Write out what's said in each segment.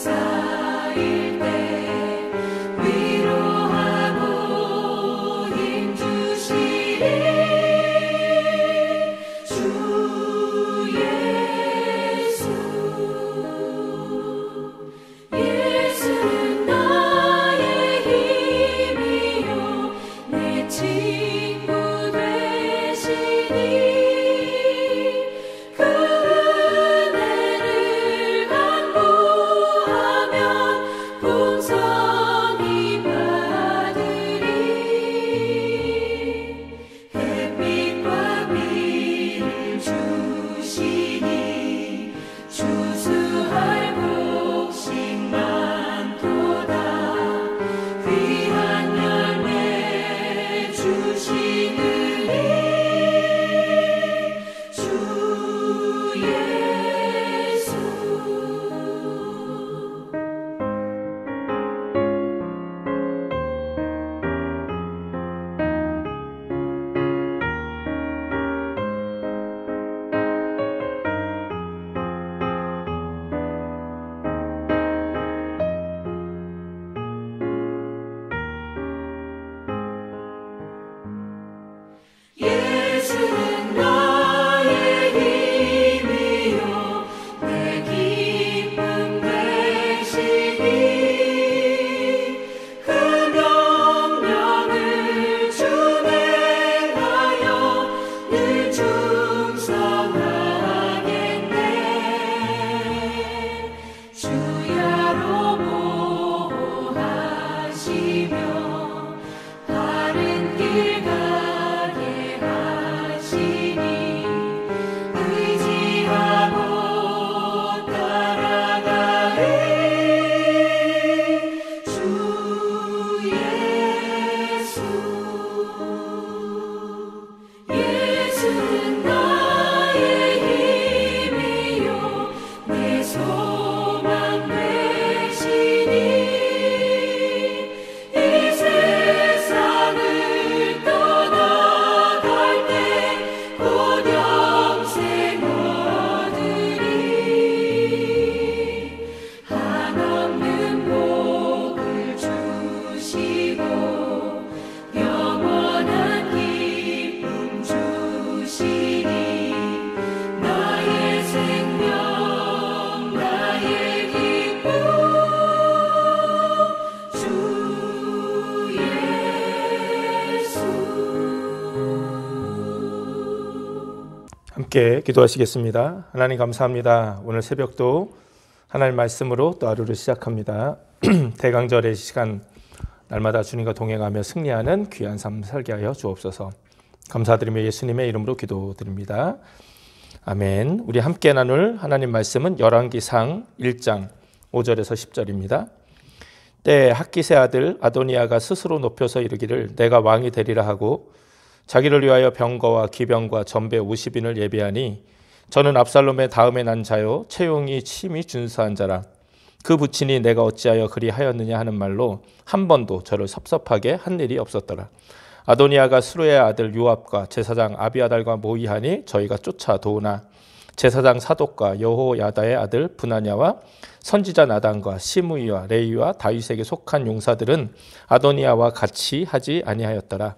inside. 기도하시겠습니다. 하나님 감사합니다. 오늘 새벽도 하나님 말씀으로 또 하루를 시작합니다. 대강절의 시간 날마다 주님과 동행하며 승리하는 귀한 삶 살게 하여 주옵소서. 감사드리며 예수님의 이름으로 기도드립니다. 아멘. 우리 함께 나눌 하나님 말씀은 열왕기상 1장 5절에서 10절입니다. 때 학기세 아들 아도니아가 스스로 높여서 이르기를 내가 왕이 되리라 하고 자기를 위하여 병거와 기병과 전배 50인을 예비하니 저는 압살롬의 다음에 난 자요 채용이 침이 준수한 자라 그 부친이 내가 어찌하여 그리 하였느냐 하는 말로 한 번도 저를 섭섭하게 한 일이 없었더라. 아도니아가 수르의 아들 요압과 제사장 아비아달과 모의하니 저희가 쫓아 도우나 제사장 사독과 여호야다의 아들 분하냐와 선지자 나단과 시므이와 레이와 다윗에게 속한 용사들은 아도니아와 같이 하지 아니하였더라.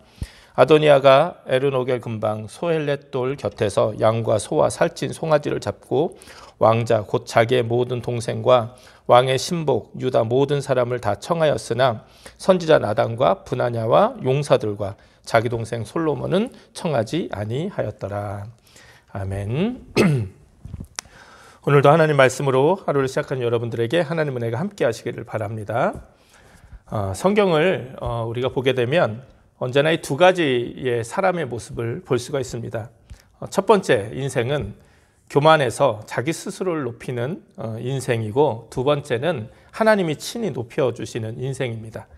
아도니아가 에르노겔 근방 소헬렛 돌 곁에서 양과 소와 살찐 송아지를 잡고 왕자 곧 자기의 모든 동생과 왕의 신복 유다 모든 사람을 다 청하였으나 선지자 나단과 분하냐와 용사들과 자기 동생 솔로몬은 청하지 아니하였더라. 아멘. 오늘도 하나님 말씀으로 하루를 시작한 여러분들에게 하나님 은혜가 함께 하시기를 바랍니다. 어, 성경을 어, 우리가 보게 되면 언제나 이 두 가지의 사람의 모습을 볼 수가 있습니다. 어, 첫 번째 인생은 교만해서 자기 스스로를 높이는 어, 인생이고 두 번째는 하나님이 친히 높여주시는 인생입니다.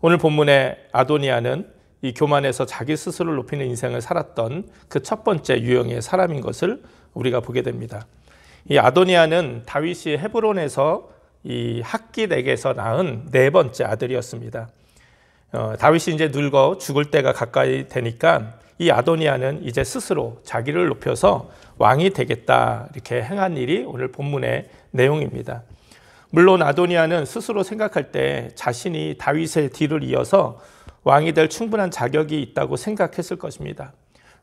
오늘 본문의 아도니아는 이 교만해서 자기 스스로를 높이는 인생을 살았던 그 첫 번째 유형의 사람인 것을 우리가 보게 됩니다. 이 아도니아는 다윗이 헤브론에서 이 학기댁에서 낳은 네 번째 아들이었습니다. 어, 다윗이 이제 늙어 죽을 때가 가까이 되니까 이 아도니아는 이제 스스로 자기를 높여서 왕이 되겠다 이렇게 행한 일이 오늘 본문의 내용입니다. 물론 아도니아는 스스로 생각할 때 자신이 다윗의 뒤를 이어서 왕이 될 충분한 자격이 있다고 생각했을 것입니다.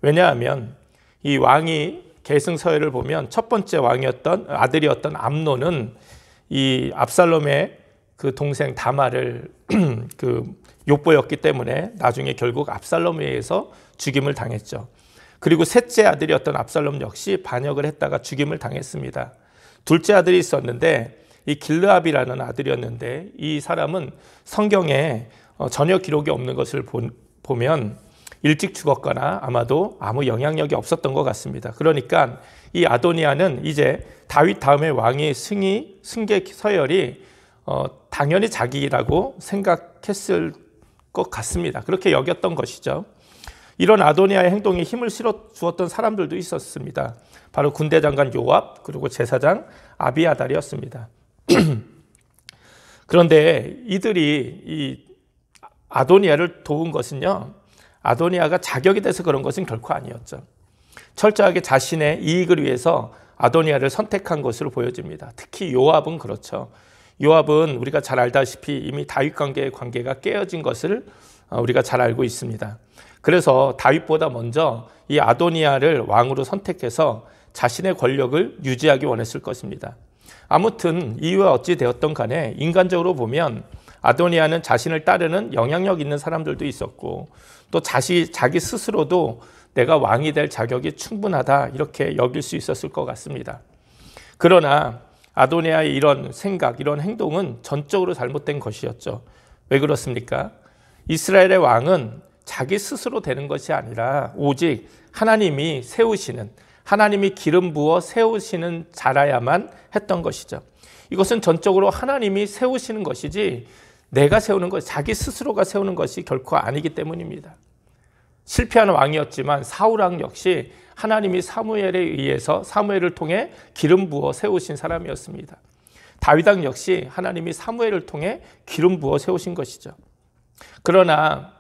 왜냐하면 이 왕이 계승서열을 보면 첫 번째 왕이었던 아들이었던 암노는 이 압살롬의 그 동생 다마를 그 욕보였기 때문에 나중에 결국 압살롬에 의해서 죽임을 당했죠. 그리고 셋째 아들이었던 압살롬 역시 반역을 했다가 죽임을 당했습니다. 둘째 아들이 있었는데 이 길르압이라는 아들이었는데 이 사람은 성경에 어, 전혀 기록이 없는 것을 보면 일찍 죽었거나 아마도 아무 영향력이 없었던 것 같습니다. 그러니까 이 아도니아는 이제 다윗 다음에 왕의 승위 승계 서열이 어, 당연히 자기라고 생각했을 것 같습니다. 그렇게 여겼던 것이죠. 이런 아도니아의 행동에 힘을 실어 주었던 사람들도 있었습니다. 바로 군대 장관 요압 그리고 제사장 아비아달이었습니다. 그런데 이들이 이 아도니아를 도운 것은요. 아도니아가 자격이 돼서 그런 것은 결코 아니었죠. 철저하게 자신의 이익을 위해서 아도니아를 선택한 것으로 보여집니다. 특히 요압은 그렇죠. 요압은 우리가 잘 알다시피 이미 다윗 관계의 관계가 깨어진 것을 어, 우리가 잘 알고 있습니다. 그래서 다윗보다 먼저 이 아도니아를 왕으로 선택해서 자신의 권력을 유지하기 원했을 것입니다. 아무튼 이유가 어찌 되었던 간에 인간적으로 보면 아도니아는 자신을 따르는 영향력 있는 사람들도 있었고 또 자시, 자기 스스로도 내가 왕이 될 자격이 충분하다 이렇게 여길 수 있었을 것 같습니다. 그러나 아도니아의 이런 생각, 이런 행동은 전적으로 잘못된 것이었죠. 왜 그렇습니까? 이스라엘의 왕은 자기 스스로 되는 것이 아니라 오직 하나님이 세우시는 하나님이 기름 부어 세우시는 자라야만 했던 것이죠. 이것은 전적으로 하나님이 세우시는 것이지 내가 세우는 것, 자기 스스로가 세우는 것이 결코 아니기 때문입니다. 실패한 왕이었지만 왕 역시 하나님이 사무엘에 의해서 사무엘을 통해 기름 부어 세우신 사람이었습니다. 다윗 왕 역시 하나님이 사무엘을 통해 기름 부어 세우신 것이죠. 그러나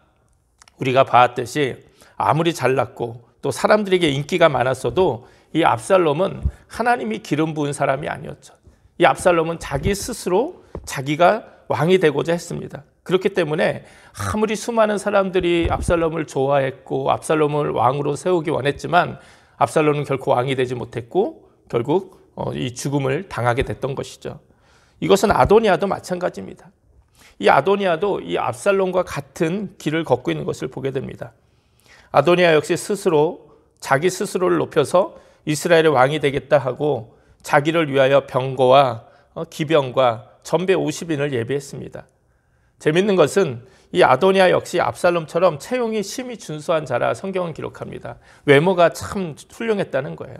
우리가 봤듯이 아무리 잘났고 또 사람들에게 인기가 많았어도 이 압살롬은 하나님이 기름 부은 사람이 아니었죠. 이 압살롬은 자기 스스로 자기가 왕이 되고자 했습니다. 그렇기 때문에 아무리 수많은 사람들이 압살롬을 좋아했고 압살롬을 왕으로 세우기 원했지만 압살롬은 결코 왕이 되지 못했고 결국 어, 이 죽음을 당하게 됐던 것이죠. 이것은 아도니아도 마찬가지입니다. 이 아도니아도 이 압살롬과 같은 길을 걷고 있는 것을 보게 됩니다. 아도니아 역시 스스로 자기 스스로를 높여서 이스라엘의 왕이 되겠다 하고 자기를 위하여 병거와 어, 기병과 전배 50인을 예비했습니다. 재밌는 것은 이 아도니아 역시 압살롬처럼 채용이 심히 준수한 자라 성경은 기록합니다. 외모가 참 훌륭했다는 거예요.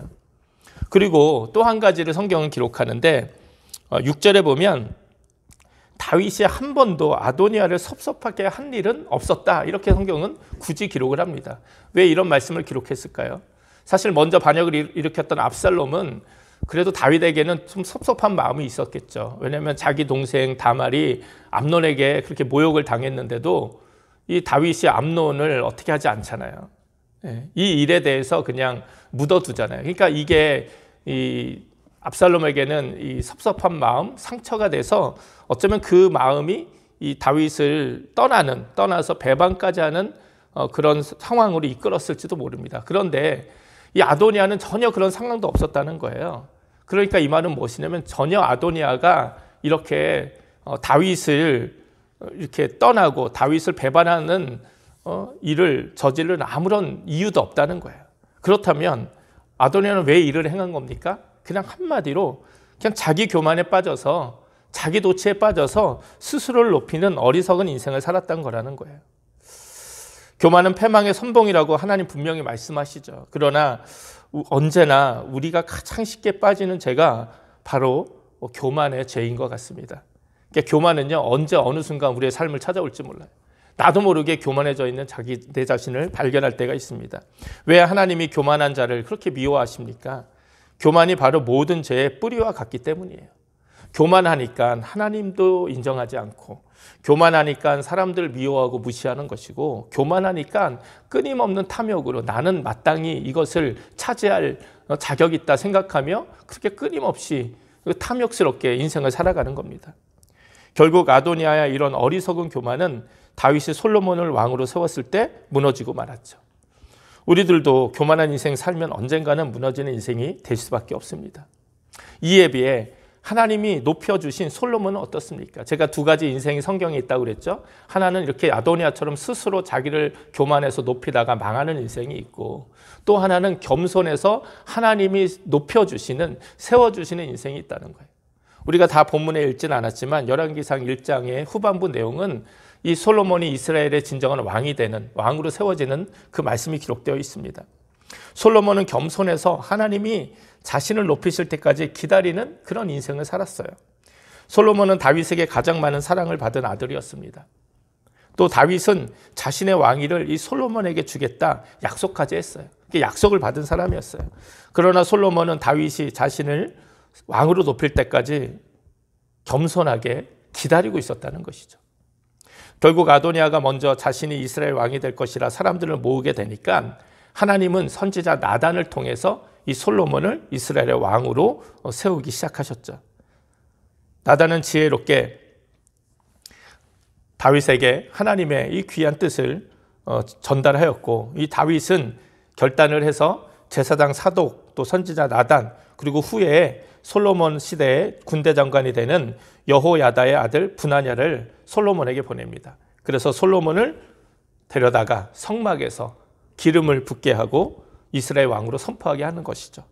그리고 또 한 가지를 성경은 기록하는데 6절에 어, 보면 다윗이 한 번도 아도니아를 섭섭하게 한 일은 없었다. 이렇게 성경은 굳이 기록을 합니다. 왜 이런 말씀을 기록했을까요? 사실 먼저 반역을 일으켰던 압살롬은 그래도 다윗에게는 좀 섭섭한 마음이 있었겠죠. 왜냐하면 자기 동생 다말이 암론에게 그렇게 모욕을 당했는데도 이 다윗이 암론을 어떻게 하지 않잖아요. 예, 이 일에 대해서 그냥 묻어두잖아요. 그러니까 이게 이 압살롬에게는 이 섭섭한 마음, 상처가 돼서 어쩌면 그 마음이 이 다윗을 떠나는, 떠나서 배반까지 하는 어, 그런 상황으로 이끌었을지도 모릅니다. 그런데 이 아도니아는 전혀 그런 상황도 없었다는 거예요. 그러니까 이 말은 무엇이냐면 전혀 아도니아가 이렇게 어, 다윗을 이렇게 떠나고 다윗을 배반하는 어, 일을 저지른 아무런 이유도 없다는 거예요. 그렇다면 아도니아는 왜 일을 행한 겁니까? 그냥 한마디로 그냥 자기 교만에 빠져서 자기 도취에 빠져서 스스로를 높이는 어리석은 인생을 살았던 거라는 거예요. 교만은 패망의 선봉이라고 하나님 분명히 말씀하시죠. 그러나 언제나 우리가 가장 쉽게 빠지는 죄가 바로 교만의 죄인 것 같습니다. 그러니까 교만은요 언제 어느 순간 우리의 삶을 찾아올지 몰라요. 나도 모르게 교만해져 있는 자기 내 자신을 발견할 때가 있습니다. 왜 하나님이 교만한 자를 그렇게 미워하십니까? 교만이 바로 모든 죄의 뿌리와 같기 때문이에요. 교만하니까 하나님도 인정하지 않고 교만하니까 사람들 미워하고 무시하는 것이고 교만하니까 끊임없는 탐욕으로 나는 마땅히 이것을 차지할 자격 있다 생각하며 그렇게 끊임없이 탐욕스럽게 인생을 살아가는 겁니다. 결국 아도니아의 이런 어리석은 교만은 다윗이 솔로몬을 왕으로 세웠을 때 무너지고 말았죠. 우리들도 교만한 인생 살면 언젠가는 무너지는 인생이 될 수밖에 없습니다. 이에 비해 하나님이 높여주신 솔로몬은 어떻습니까? 제가 두 가지 인생이 성경에 있다고 그랬죠. 하나는 이렇게 아도니아처럼 스스로 자기를 교만해서 높이다가 망하는 인생이 있고 또 하나는 겸손해서 하나님이 높여주시는 세워주시는 인생이 있다는 거예요. 우리가 다 본문에 읽진 않았지만 열왕기상 1장의 후반부 내용은 이 솔로몬이 이스라엘의 진정한 왕이 되는 왕으로 세워지는 그 말씀이 기록되어 있습니다. 솔로몬은 겸손해서 하나님이 자신을 높이실 때까지 기다리는 그런 인생을 살았어요. 솔로몬은 다윗에게 가장 많은 사랑을 받은 아들이었습니다. 또 다윗은 자신의 왕위를 이 솔로몬에게 주겠다 약속까지 했어요. 약속을 받은 사람이었어요. 그러나 솔로몬은 다윗이 자신을 왕으로 높일 때까지 겸손하게 기다리고 있었다는 것이죠. 결국 아도니아가 먼저 자신이 이스라엘 왕이 될 것이라 사람들을 모으게 되니까 하나님은 선지자 나단을 통해서 이 솔로몬을 이스라엘의 왕으로 세우기 시작하셨죠. 나단은 지혜롭게 다윗에게 하나님의 이 귀한 뜻을 어, 전달하였고 이 다윗은 결단을 해서 제사장 사독 또 선지자 나단 그리고 후에 솔로몬 시대의 군대 장관이 되는 여호야다의 아들 분하냐를 솔로몬에게 보냅니다. 그래서 솔로몬을 데려다가 성막에서 기름을 붓게 하고 이스라엘 왕으로 선포하게 하는 것이죠.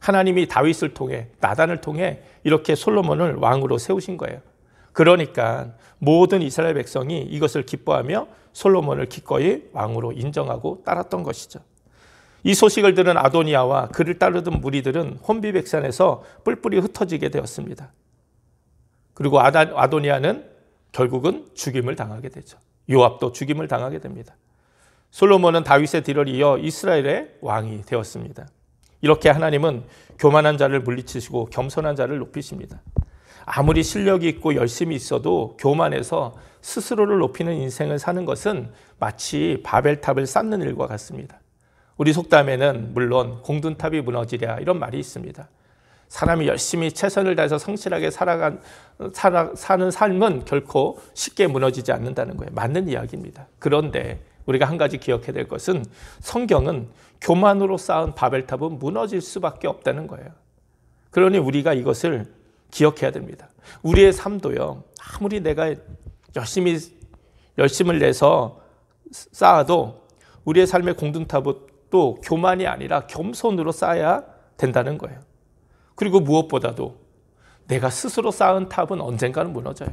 하나님이 다윗을 통해 나단을 통해 이렇게 솔로몬을 왕으로 세우신 거예요. 그러니까 모든 이스라엘 백성이 이것을 기뻐하며 솔로몬을 기꺼이 왕으로 인정하고 따랐던 것이죠. 이 소식을 들은 아도니아와 그를 따르던 무리들은 혼비백산에서 뿔뿔이 흩어지게 되었습니다. 그리고 아도니아는 결국은 죽임을 당하게 되죠. 요압도 죽임을 당하게 됩니다. 솔로몬은 다윗의 뒤를 이어 이스라엘의 왕이 되었습니다. 이렇게 하나님은 교만한 자를 물리치시고 겸손한 자를 높이십니다. 아무리 실력이 있고 열심히 있어도 교만해서 스스로를 높이는 인생을 사는 것은 마치 바벨탑을 쌓는 일과 같습니다. 우리 속담에는 물론 공든탑이 무너지랴 이런 말이 있습니다. 사람이 열심히 최선을 다해서 성실하게 살아간, 살아, 사는 삶은 결코 쉽게 무너지지 않는다는 거예요. 맞는 이야기입니다. 그런데 우리가 한 가지 기억해야 될 것은 성경은 교만으로 쌓은 바벨탑은 무너질 수밖에 없다는 거예요. 그러니 우리가 이것을 기억해야 됩니다. 우리의 삶도요, 아무리 내가 열심히, 열심을 내서 쌓아도 우리의 삶의 공든탑은 또 교만이 아니라 겸손으로 쌓아야 된다는 거예요. 그리고 무엇보다도 내가 스스로 쌓은 탑은 언젠가는 무너져요.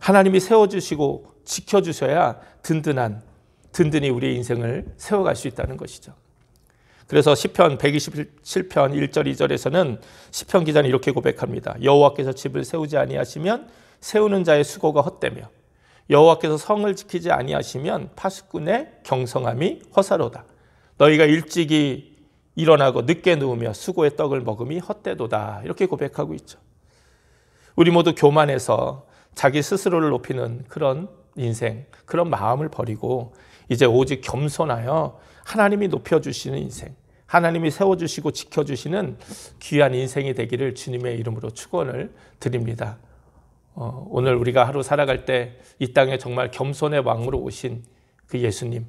하나님이 세워주시고 지켜주셔야 든든한, 든든히 우리의 인생을 세워갈 수 있다는 것이죠. 그래서 시편 127편 1절 2절에서는 시편 기자는 이렇게 고백합니다. 여호와께서 집을 세우지 아니하시면 세우는 자의 수고가 헛되며 여호와께서 성을 지키지 아니하시면 파수꾼의 경성함이 허사로다. 너희가 일찍이 일어나고 늦게 누우며 수고의 떡을 먹음이 헛되도다. 이렇게 고백하고 있죠. 우리 모두 교만해서 자기 스스로를 높이는 그런 인생, 그런 마음을 버리고 이제 오직 겸손하여 하나님이 높여주시는 인생, 하나님이 세워주시고 지켜주시는 귀한 인생이 되기를 주님의 이름으로 축원을 드립니다. 어, 오늘 우리가 하루 살아갈 때 이 땅에 정말 겸손의 왕으로 오신 그 예수님,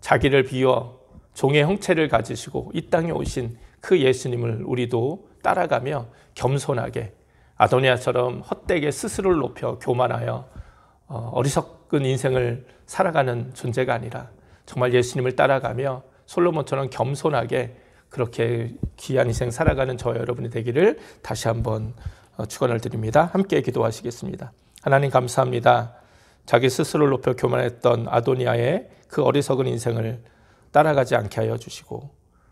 자기를 비워 종의 형체를 가지시고 이 땅에 오신 그 예수님을 우리도 따라가며 겸손하게 아도니아처럼 헛되게 스스로를 높여 교만하여 어, 어리석은 인생을 살아가는 존재가 아니라 정말 예수님을 따라가며 솔로몬처럼 겸손하게 그렇게 귀한 인생 살아가는 저 여러분이 되기를 다시 한번 어, 축원을 드립니다. 함께 기도하시겠습니다. 하나님 감사합니다. 자기 스스로를 높여 교만했던 아도니아의 그 어리석은 인생을 따라가지 않게 하여 주시고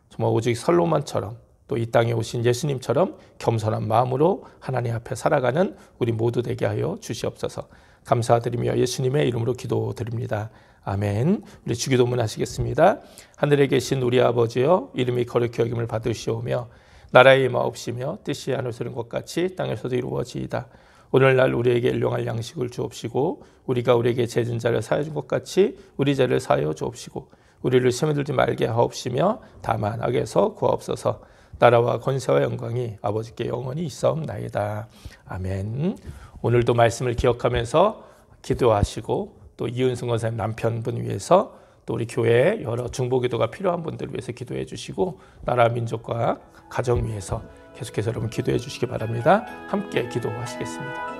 정말 오직 설로만처럼 또 이 땅에 오신 예수님처럼 겸손한 마음으로 하나님 앞에 살아가는 우리 모두 되게 하여 주시옵소서. 감사드리며 예수님의 이름으로 기도드립니다. 아멘. 우리 주기도문 하시겠습니다. 하늘에 계신 우리 아버지여 이름이 거룩히 여김을 받으시오며 나라의 마옵시며 뜻이 하늘에서 것 같이 땅에서도 이루어지이다. 오늘날 우리에게 일용할 양식을 주옵시고 우리가 우리에게 죄진 자를 사여 준 것 같이 우리 죄를 사여 주옵시고 우리를 시험에 들지 말게 하옵시며 다만 악에서 구하옵소서 나라와 권세와 영광이 아버지께 영원히 있사옵나이다. 아멘. 오늘도 말씀을 기억하면서 기도하시고 또 이은승 권사님 남편분 위해서 또 우리 교회에 여러 중보기도가 필요한 분들 위해서 기도해 주시고 나라 민족과 가정 위해서 계속해서 여러분 기도해 주시기 바랍니다. 함께 기도하시겠습니다.